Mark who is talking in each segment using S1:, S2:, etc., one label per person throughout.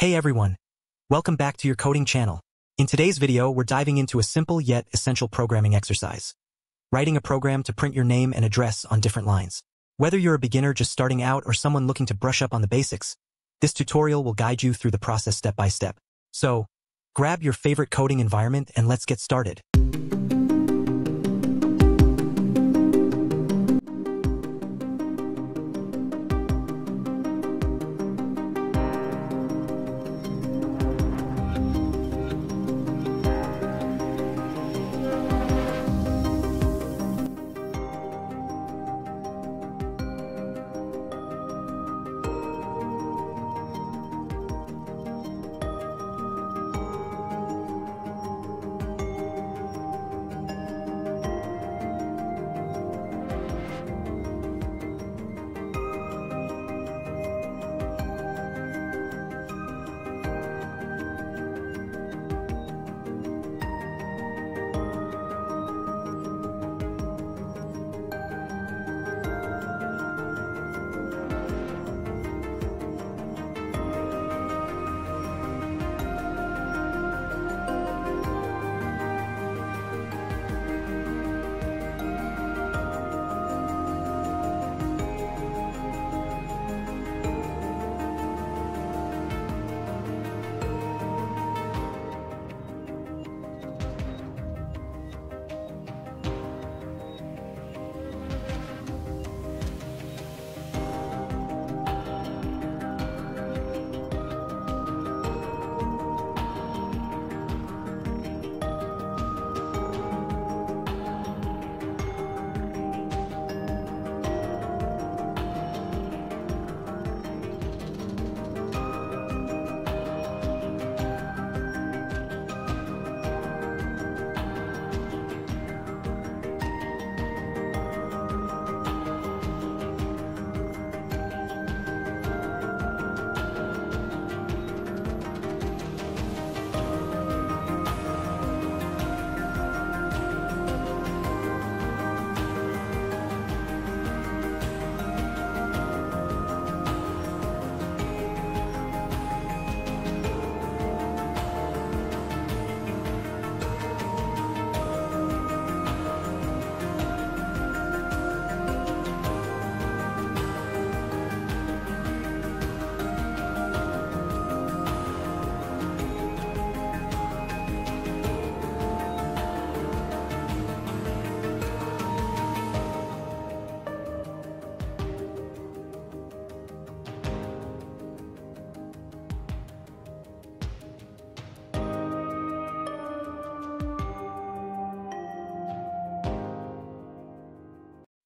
S1: Hey everyone! Welcome back to your coding channel. In today's video, we're diving into a simple yet essential programming exercise. Writing a program to print your name and address on different lines. Whether you're a beginner just starting out or someone looking to brush up on the basics, this tutorial will guide you through the process step by step. So, grab your favorite coding environment and let's get started.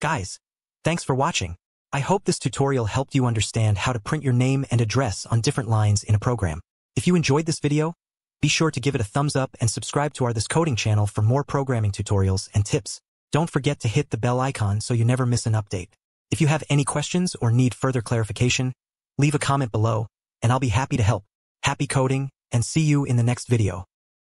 S1: Guys, thanks for watching. I hope this tutorial helped you understand how to print your name and address on different lines in a program. If you enjoyed this video, be sure to give it a thumbs up and subscribe to our This Coding channel for more programming tutorials and tips. Don't forget to hit the bell icon so you never miss an update. If you have any questions or need further clarification, leave a comment below, and I'll be happy to help. Happy coding, and see you in the next video.